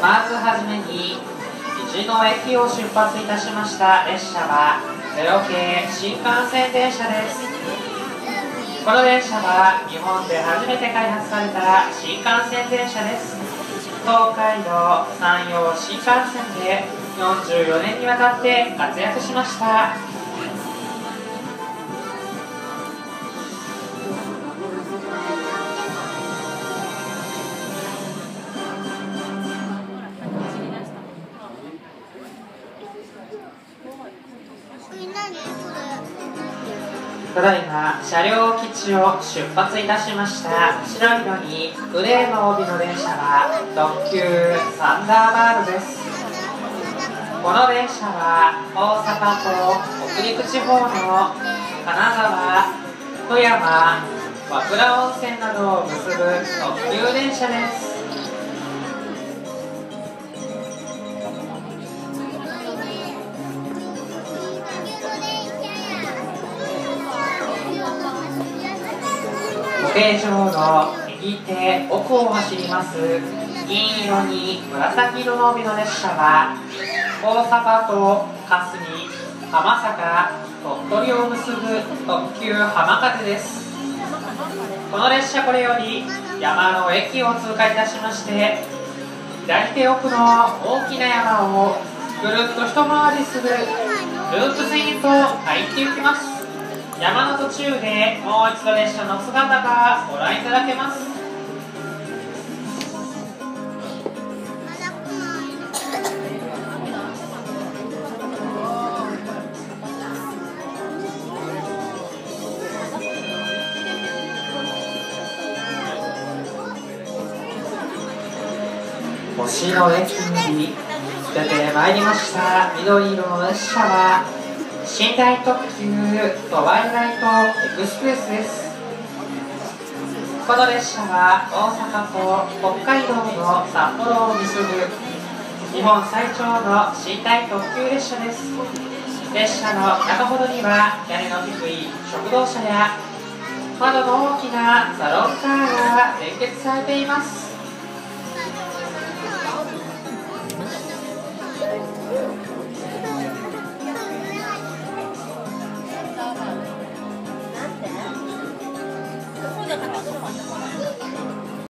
まずはじめに一の駅を出発いたしました列車は0系新幹線電車です。この電車は日本で初めて開発された新幹線電車です。東海道山陽新幹線で44年にわたって活躍しました。ただいま車両基地を出発いたしました。白い色にグレーの帯の電車は特急サンダーバードです。この電車は大阪と北陸地方の金沢富山和倉温泉などを結ぶ特急電車です。形状の右手奥を走ります。銀色に紫色の帯の列車は大阪と霞浜坂鳥取を結ぶ特急浜風です。この列車これより山の駅を通過いたしまして左手奥の大きな山をぐるっと一回りするループ線へと入っていきます。山の途中でもう一度列車の姿がご覧いただけます。星の駅に出てまいりました。緑色の列車は寝台特急トワイライトエクスプレスです。この列車は大阪と北海道の札幌を結ぶ日本最長の寝台特急列車です。列車の中ほどには屋根の低い食堂車や窓の大きなサロンカーが連結されています。